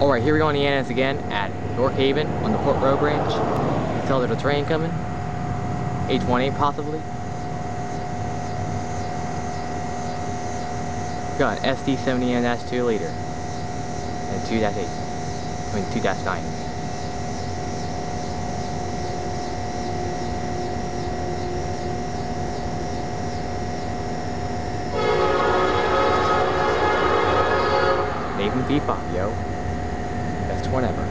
Alright, here we go on the NS again at York Haven on the Port Road branch. You can tell there's a train coming. H18 possibly. Got SD70M-2 liter. And 2-8. I mean 2-9. Nathan P5, yo. Best one ever.